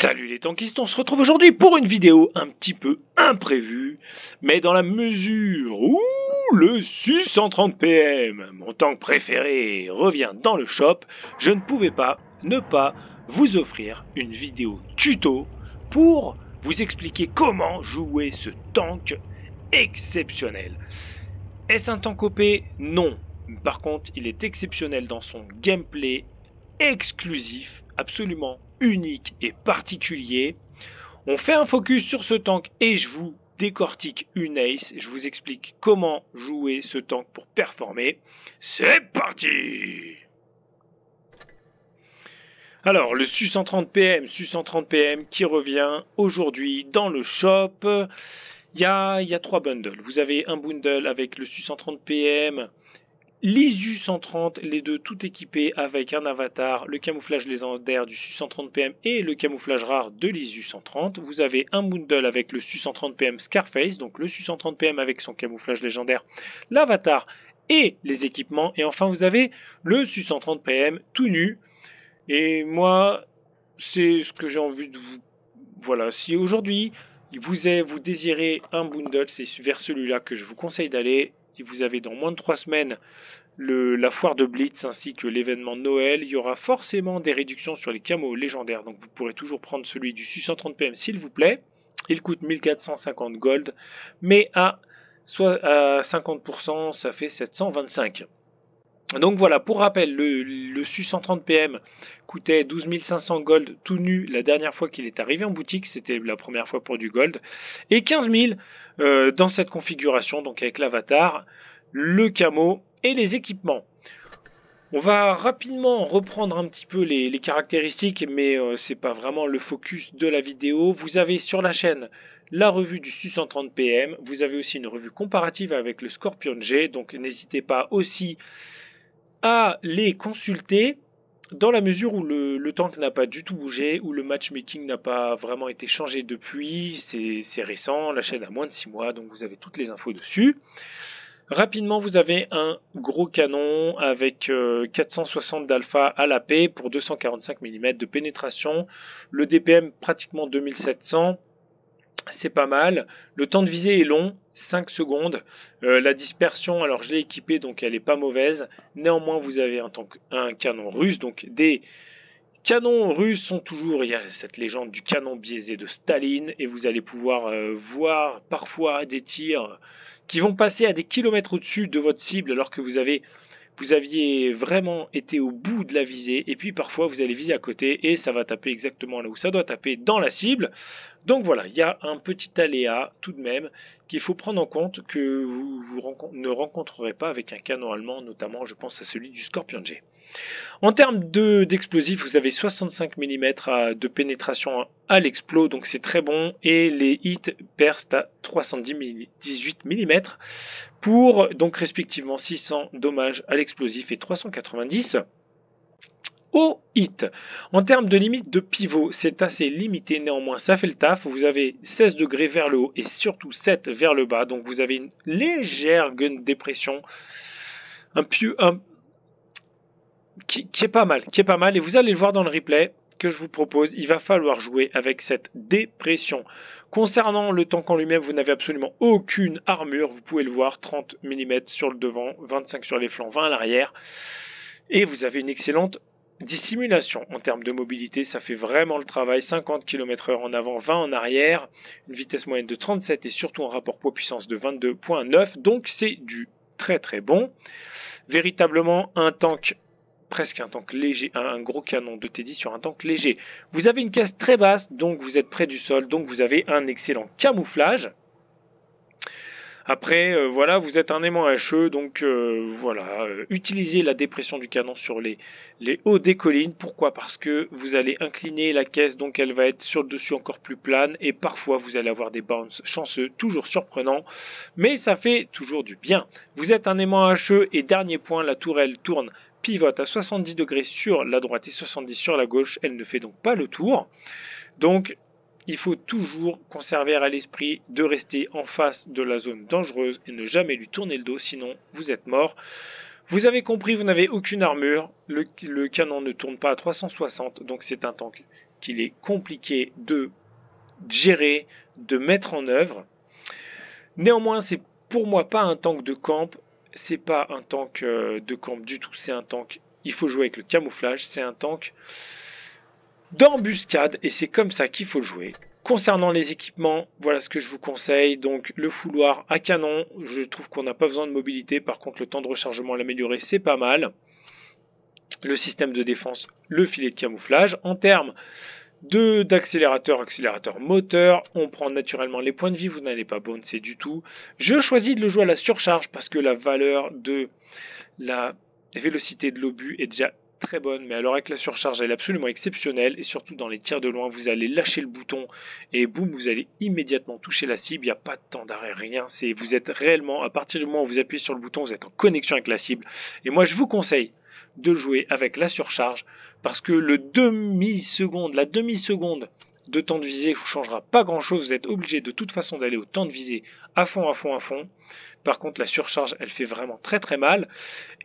Salut les tankistes, on se retrouve aujourd'hui pour une vidéo un petit peu imprévue, mais dans la mesure où le 630 PM, mon tank préféré, revient dans le shop, je ne pouvais pas ne pas vous offrir une vidéo tuto pour vous expliquer comment jouer ce tank exceptionnel. Est-ce un tank OP Non. Par contre, il est exceptionnel dans son gameplay exclusif, absolument unique et particulier. On fait un focus sur ce tank et je vous décortique une ace. Je vous explique comment jouer ce tank pour performer. C'est parti alors, le SU-130 PM, SU-130 PM qui revient aujourd'hui dans le shop. Il y, a, trois bundles. Vous avez un bundle avec le SU-130 PM, l'ISU 130, les deux tout équipés avec un avatar, le camouflage légendaire du SU-130 PM et le camouflage rare de l'ISU 130. Vous avez un bundle avec le SU-130 PM Scarface, donc le SU-130 PM avec son camouflage légendaire, l'avatar et les équipements. Et enfin, vous avez le SU-130 PM tout nu. Et moi, c'est ce que j'ai envie de vous... Voilà, si aujourd'hui vous, vous désirez un bundle, c'est vers celui-là que je vous conseille d'aller vous avez dans moins de 3 semaines la foire de Blitz ainsi que l'événement Noël, il y aura forcément des réductions sur les camos légendaires. Donc vous pourrez toujours prendre celui du 630 PM s'il vous plaît. Il coûte 1450 gold, mais à 50% ça fait 725. Donc voilà, pour rappel, le, le SU-130 PM coûtait 12 500 gold tout nu la dernière fois qu'il est arrivé en boutique, c'était la première fois pour du gold, et 15 000 euh, dans cette configuration, donc avec l'avatar, le camo et les équipements. On va rapidement reprendre un petit peu les, caractéristiques, mais ce euh, c'est pas vraiment le focus de la vidéo. Vous avez sur la chaîne la revue du SU-130 PM, vous avez aussi une revue comparative avec le Scorpion G, donc n'hésitez pas aussi à les consulter dans la mesure où le, tank n'a pas du tout bougé, où le matchmaking n'a pas vraiment été changé depuis, c'est récent, la chaîne a moins de 6 mois, donc vous avez toutes les infos dessus. Rapidement, vous avez un gros canon avec 460 euh, d'alpha à la paix pour 245 mm de pénétration, le DPM pratiquement 2700, c'est pas mal. Le temps de visée est long, 5 secondes. Euh, la dispersion, alors je l'ai équipé, donc elle est pas mauvaise. Néanmoins, vous avez un, un canon russe, donc des canons russes sont toujours, il y a cette légende du canon biaisé de Staline, et vous allez pouvoir euh, voir parfois des tirs qui vont passer à des kilomètres au-dessus de votre cible, alors que vous avez vous aviez vraiment été au bout de la visée, et puis parfois vous allez viser à côté, et ça va taper exactement là où ça doit taper dans la cible. Donc voilà, il y a un petit aléa tout de même qu'il faut prendre en compte que vous, ne rencontrerez pas avec un canon allemand, notamment je pense à celui du Scorpion G. En termes d'explosifs, vous avez 65 mm de pénétration à l'explos, donc c'est très bon, et les hits percent à 318 mm pour donc respectivement 600 dommages à l'explosif et 390 au hit. En termes de limite de pivot, c'est assez limité, néanmoins ça fait le taf. Vous avez 16 degrés vers le haut et surtout 7 vers le bas, donc vous avez une légère gun dépression, un, un qui, est pas mal, qui est pas mal, et vous allez le voir dans le replay que je vous propose, il va falloir jouer avec cette dépression. Concernant le tank en lui-même, vous n'avez absolument aucune armure, vous pouvez le voir, 30 mm sur le devant, 25 sur les flancs, 20 à l'arrière, et vous avez une excellente dissimulation en termes de mobilité, ça fait vraiment le travail. 50 km/h en avant, 20 en arrière, une vitesse moyenne de 37 et surtout un rapport poids-puissance de 22.9. Donc c'est du très très bon. Véritablement un tank presque un tank léger, un, gros canon de Teddy sur un tank léger. Vous avez une caisse très basse, donc vous êtes près du sol, donc vous avez un excellent camouflage. Après, euh, voilà, vous êtes un aimant HE, donc euh, voilà, euh, utilisez la dépression du canon sur les, les hauts des collines. Pourquoi? Parce que vous allez incliner la caisse, donc elle va être sur le dessus encore plus plane, et parfois vous allez avoir des bounces chanceux, toujours surprenants, mais ça fait toujours du bien. Vous êtes un aimant HE, et dernier point, la tourelle tourne pivote à 70 degrés sur la droite et 70 sur la gauche, elle ne fait donc pas le tour. Donc il faut toujours conserver à l'esprit de rester en face de la zone dangereuse et ne jamais lui tourner le dos, sinon vous êtes mort. Vous avez compris, vous n'avez aucune armure, le, canon ne tourne pas à 360, donc c'est un tank qu'il est compliqué de gérer, de mettre en œuvre. Néanmoins, c'est pour moi pas un tank de camp, c'est pas un tank euh, de camp du tout, c'est un tank, il faut jouer avec le camouflage, c'est un tank d'embuscade et c'est comme ça qu'il faut jouer. Concernant les équipements, voilà ce que je vous conseille. Donc le fouloir à canon, je trouve qu'on n'a pas besoin de mobilité. Par contre, le temps de rechargement l'améliorer, c'est pas mal. Le système de défense, le filet de camouflage. En termes d'accélérateur, accélérateur moteur, on prend naturellement les points de vie, vous n'allez pas bouncer du tout. Je choisis de le jouer à la surcharge parce que la valeur de la vélocité de l'obus est déjà très bonne, mais alors avec la surcharge, elle est absolument exceptionnelle, et surtout dans les tirs de loin, vous allez lâcher le bouton, et boum, vous allez immédiatement toucher la cible, il n'y a pas de temps d'arrêt, rien, c'est vous êtes réellement, à partir du moment où vous appuyez sur le bouton, vous êtes en connexion avec la cible, et moi je vous conseille de jouer avec la surcharge, parce que le demi-seconde, la demi-seconde de temps de visée vous changera pas grand chose, vous êtes obligé de toute façon d'aller au temps de visée à fond, à fond, à fond. Par contre, la surcharge, elle fait vraiment très très mal.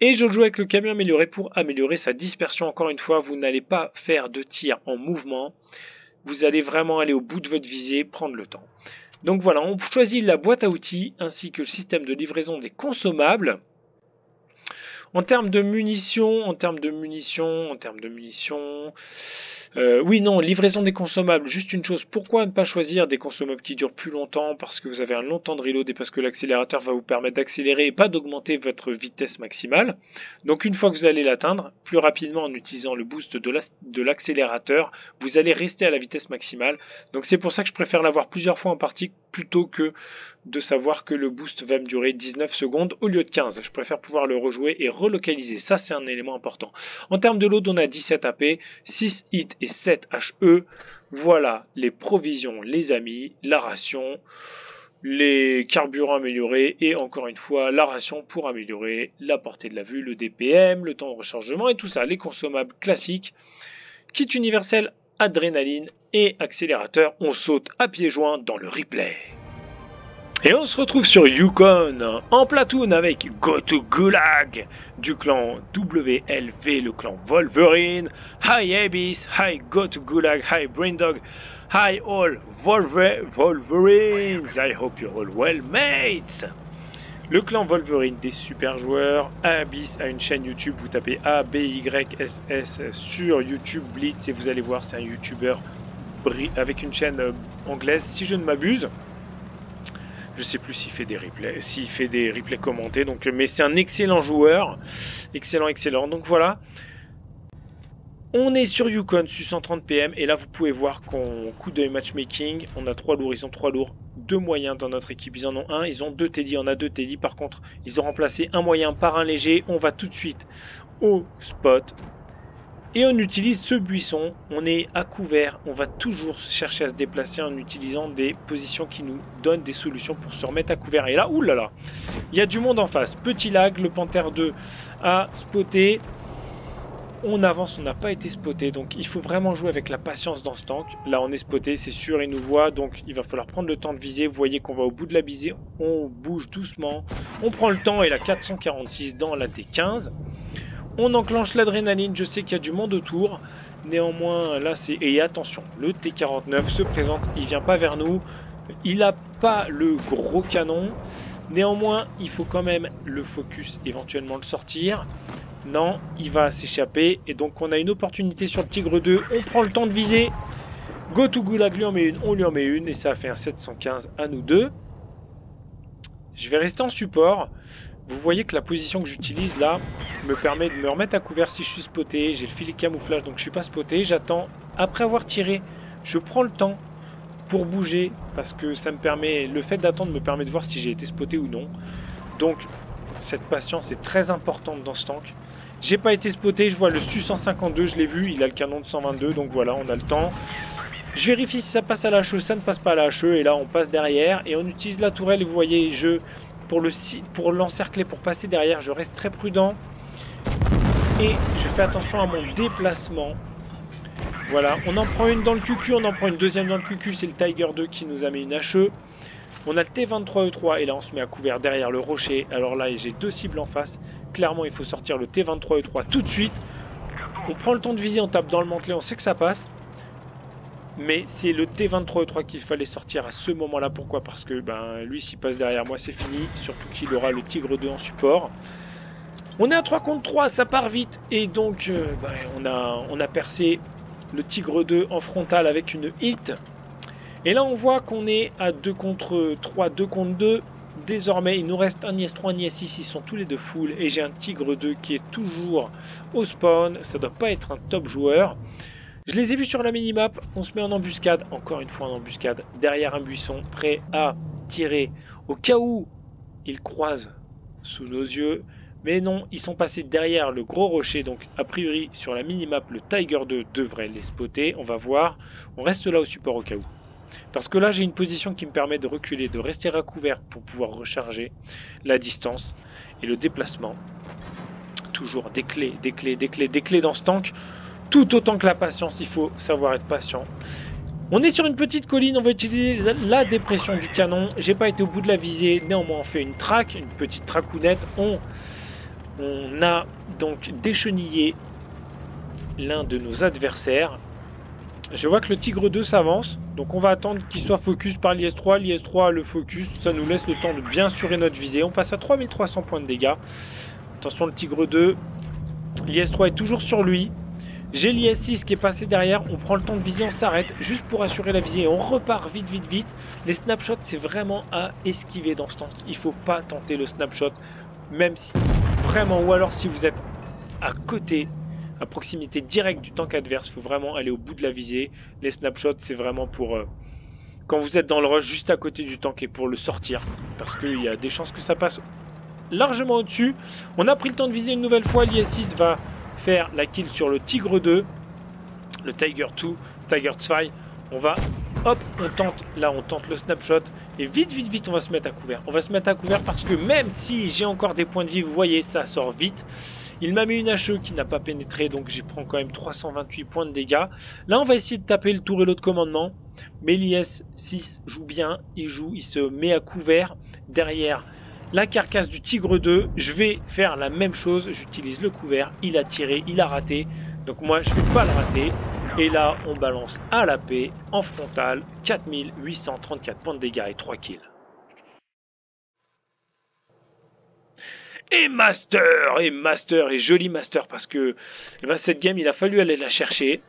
Et je joue avec le camion amélioré pour améliorer sa dispersion. Encore une fois, vous n'allez pas faire de tir en mouvement. Vous allez vraiment aller au bout de votre visée, prendre le temps. Donc voilà, on choisit la boîte à outils ainsi que le système de livraison des consommables. En termes de munitions, en termes de munitions, en termes de munitions, euh, oui, non, livraison des consommables. Juste une chose, pourquoi ne pas choisir des consommables qui durent plus longtemps Parce que vous avez un long temps de reload et parce que l'accélérateur va vous permettre d'accélérer et pas d'augmenter votre vitesse maximale? Donc une fois que vous allez l'atteindre, plus rapidement en utilisant le boost de l'accélérateur, vous allez rester à la vitesse maximale. Donc c'est pour ça que je préfère l'avoir plusieurs fois en partie plutôt que de savoir que le boost va me durer 19 secondes au lieu de 15. Je préfère pouvoir le rejouer et relocaliser. Ça, c'est un élément important. En termes de load, on a 17 AP, 6 hits 7 HE. Voilà les provisions, les amis, la ration, les carburants améliorés et encore une fois la ration pour améliorer la portée de la vue, le DPM, le temps de rechargement et tout ça. Les consommables classiques. Kit universel, adrénaline et accélérateur. On saute à pieds joints dans le replay. Et on se retrouve sur Yukon en platoon avec Goto Gulag du clan WLV, le clan Wolverine. Hi Abyss, hi Goto Gulag, hi Braindog, hi all Wolverines. I hope you're all well, mates. Le clan Wolverine, des super joueurs. Abyss a une chaîne YouTube, vous tapez A-B-Y-S-S sur YouTube Blitz et vous allez voir, c'est un YouTuber avec une chaîne euh, anglaise, si je ne m'abuse. Je sais plus s'il fait des replays, s'il fait des replays commentés. Donc, mais c'est un excellent joueur, excellent, excellent. Donc voilà. On est sur Yukon, sur 130 PM, et là vous pouvez voir qu'on coup de matchmaking, on a trois lourds, ils ont trois lourds, deux moyens dans notre équipe, ils en ont un, ils ont deux Teddy, on a deux Teddy, par contre ils ont remplacé un moyen par un léger, on va tout de suite au spot, et on utilise ce buisson, on est à couvert, on va toujours chercher à se déplacer en utilisant des positions qui nous donnent des solutions pour se remettre à couvert. Et là, oulala, il y a du monde en face. Petit lag, le Panther 2 a spoté. On avance, on n'a pas été spoté, donc il faut vraiment jouer avec la patience dans ce tank. Là, on est spoté, c'est sûr, il nous voit, donc il va falloir prendre le temps de viser. Vous voyez qu'on va au bout de la visée, on bouge doucement, on prend le temps et la 446 dans la T15. On enclenche l'adrénaline, je sais qu'il y a du monde autour. Néanmoins, là, c'est... Et attention, le T-49 se présente, il vient pas vers nous. Il n'a pas le gros canon. Néanmoins, il faut quand même le focus, éventuellement le sortir. Non, il va s'échapper. Et donc, on a une opportunité sur le Tigre 2. On prend le temps de viser. Go to Gulag lui en met une, on lui en met une. Et ça fait un 715 à nous deux. Je vais rester en support. Vous voyez que la position que j'utilise là me permet de me remettre à couvert si je suis spoté. J'ai le filet camouflage donc je suis pas spoté. J'attends. Après avoir tiré, je prends le temps pour bouger parce que ça me permet. Le fait d'attendre me permet de voir si j'ai été spoté ou non. Donc cette patience est très importante dans ce tank. J'ai pas été spoté, je vois le Su-152, je l'ai vu, il a le canon de 122, donc voilà, on a le temps. Je vérifie si ça passe à la HE, ça ne passe pas à la HE, et là on passe derrière, et on utilise la tourelle, et vous voyez, je pour le pour l'encercler, pour passer derrière, je reste très prudent. Et je fais attention à mon déplacement. Voilà, on en prend une dans le QQ, on en prend une deuxième dans le QQ, c'est le Tiger 2 qui nous a mis une HE. On a le T23E3 et là on se met à couvert derrière le rocher. Alors là j'ai deux cibles en face. Clairement il faut sortir le T23E3 tout de suite. On prend le temps de viser, on tape dans le mantelet, on sait que ça passe. Mais c'est le T23E3 qu'il fallait sortir à ce moment-là. Pourquoi? Parce que ben, lui, s'il passe derrière moi, c'est fini. Surtout qu'il aura le Tigre 2 en support. On est à 3 contre 3, ça part vite. Et donc, euh, ben, on, a, on a percé le Tigre 2 en frontal avec une hit. Et là, on voit qu'on est à 2 contre 3, 2 contre 2. Désormais, il nous reste un IS-3, un IS-6, ils sont tous les deux full. Et j'ai un Tigre 2 qui est toujours au spawn. Ça doit pas être un top joueur. Je les ai vus sur la minimap. On se met en embuscade. Encore une fois en embuscade. Derrière un buisson. Prêt à tirer. Au cas où ils croisent sous nos yeux. Mais non, ils sont passés derrière le gros rocher. Donc a priori sur la minimap, le Tiger 2 devrait les spotter. On va voir. On reste là au support au cas où. Parce que là, j'ai une position qui me permet de reculer, de rester à couvert pour pouvoir recharger la distance et le déplacement. Toujours des clés, des clés, des clés, des clés dans ce tank. Tout autant que la patience, il faut savoir être patient. On est sur une petite colline, on va utiliser la dépression du canon. J'ai pas été au bout de la visée, néanmoins on fait une traque, une petite tracounette. On, a donc déchenillé l'un de nos adversaires. Je vois que le Tigre 2 s'avance, donc on va attendre qu'il soit focus par l'IS-3. L'IS-3 le focus, ça nous laisse le temps de bien surer notre visée. On passe à 3300 points de dégâts. Attention le Tigre 2, l'IS-3 est toujours sur lui. J'ai l'IS-6 qui est passé derrière, on prend le temps de viser, on s'arrête juste pour assurer la visée on repart vite vite vite. Les snapshots c'est vraiment à esquiver dans ce temps. Il faut pas tenter le snapshot, même si vraiment, ou alors si vous êtes à côté à proximité directe du tank adverse. Il faut vraiment aller au bout de la visée. Les snapshots, c'est vraiment pour euh, quand vous êtes dans le rush juste à côté du tank et pour le sortir. Parce qu'il y a des chances que ça passe largement au-dessus. On a pris le temps de viser une nouvelle fois. L'IS-6 va la kill sur le Tigre 2. Le Tiger 2, Tiger 2. On va, hop, on tente, là on tente le snapshot. Et vite, vite, vite, on va se mettre à couvert. On va se mettre à couvert parce que même si j'ai encore des points de vie, vous voyez, ça sort vite. Il m'a mis une HE qui n'a pas pénétré, donc j'y prends quand même 328 points de dégâts. Là, on va essayer de taper le tour et l'autre commandement. Mais l'IS-6 joue bien, il joue, il se met à couvert derrière la carcasse du Tigre 2. Je vais faire la même chose, j'utilise le couvert, il a tiré, il a raté. Donc moi, je ne vais pas le rater. Et là, on balance à la paix, en frontal, 4834 points de dégâts et 3 kills. et master, et master, et joli master, parce que eh ben, cette game, il a fallu aller la chercher.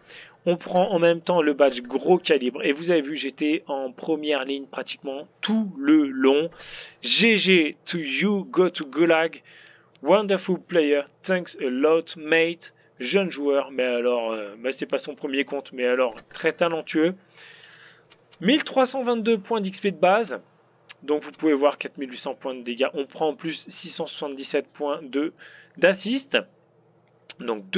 On prend en même temps le badge gros calibre. Et vous avez vu, j'étais en première ligne pratiquement tout le long. GG to you, go to Gulag. Wonderful player, thanks a lot, mate. Jeune joueur, mais alors, euh, bah, c'est pas son premier compte, mais alors très talentueux. 1322 points d'XP de base. Donc vous pouvez voir 4800 points de dégâts. On prend en plus 677 points d'assist. Donc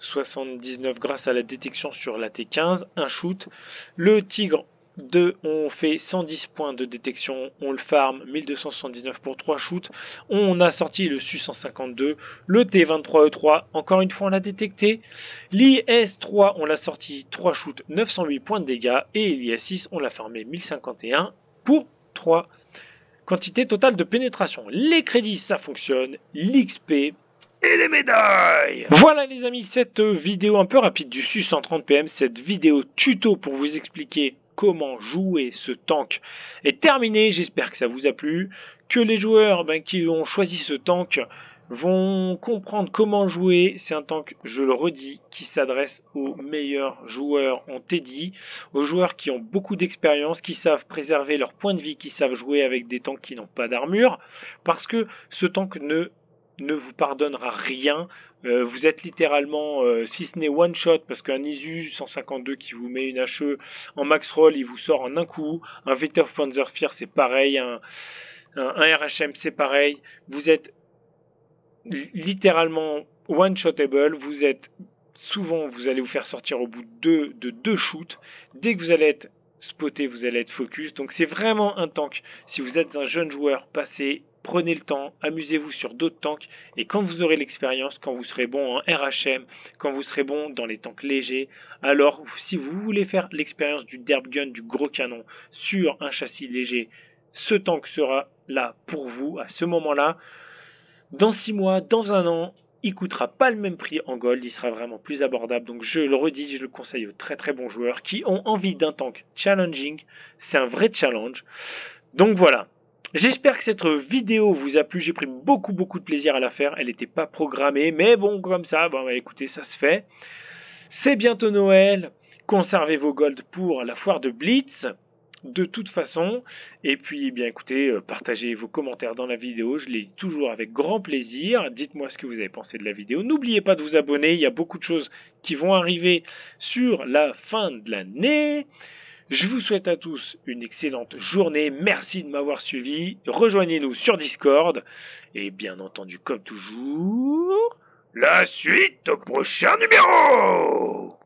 279 grâce à la détection sur la T15. Un shoot. Le tigre 2, on fait 110 points de détection, on le farm, 1279 pour 3 shoots. On a sorti le SU-152, le T23E3, encore une fois on l'a détecté. L'IS-3, on l'a sorti 3 shoots, 908 points de dégâts. Et l'IS-6, on l'a farmé 1051 pour 3. Quantité totale de pénétration. Les crédits, ça fonctionne. L'XP et les médailles Voilà les amis, cette vidéo un peu rapide du SU 130 PM, cette vidéo tuto pour vous expliquer comment jouer ce tank est terminée. J'espère que ça vous a plu, que les joueurs ben, qui ont choisi ce tank vont comprendre comment jouer. C'est un tank, je le redis, qui s'adresse aux meilleurs joueurs en Teddy, aux joueurs qui ont beaucoup d'expérience, qui savent préserver leur point de vie, qui savent jouer avec des tanks qui n'ont pas d'armure, parce que ce tank ne ne vous pardonnera rien. Euh, vous êtes littéralement, euh, si ce n'est one shot, parce qu'un ISU 152 qui vous met une HE en max roll, il vous sort en un coup. Un VT of Panzerfire, c'est pareil. Un, un, RHM, c'est pareil. Vous êtes littéralement one-shotable. Vous êtes souvent, vous allez vous faire sortir au bout de deux, shoots. Dès que vous allez être spoté, vous allez être focus. Donc c'est vraiment un tank. Si vous êtes un jeune joueur, passez, prenez le temps, amusez-vous sur d'autres tanks. Et quand vous aurez l'expérience, quand vous serez bon en RHM, quand vous serez bon dans les tanks légers, alors si vous voulez faire l'expérience du derb gun, du gros canon sur un châssis léger, ce tank sera là pour vous à ce moment-là dans six mois, dans un an, il coûtera pas le même prix en gold, il sera vraiment plus abordable. Donc je le redis, je le conseille aux très très bons joueurs qui ont envie d'un tank challenging. C'est un vrai challenge. Donc voilà. J'espère que cette vidéo vous a plu. J'ai pris beaucoup beaucoup de plaisir à la faire. Elle n'était pas programmée, mais bon comme ça, bon bah, écoutez, ça se fait. C'est bientôt Noël. Conservez vos golds pour la foire de Blitz de toute façon. Et puis, eh bien écoutez, euh, partagez vos commentaires dans la vidéo. Je les lis toujours avec grand plaisir. Dites-moi ce que vous avez pensé de la vidéo. N'oubliez pas de vous abonner. Il y a beaucoup de choses qui vont arriver sur la fin de l'année. Je vous souhaite à tous une excellente journée. Merci de m'avoir suivi. Rejoignez-nous sur Discord. Et bien entendu, comme toujours, la suite au prochain numéro